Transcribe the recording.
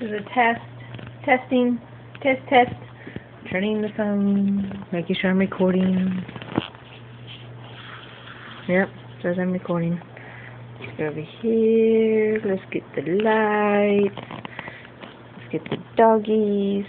This is a test, testing, test, test. Turning the phone, making sure I'm recording. Yep, says I'm recording. Let's go over here. Let's get the lights. Let's get the doggies.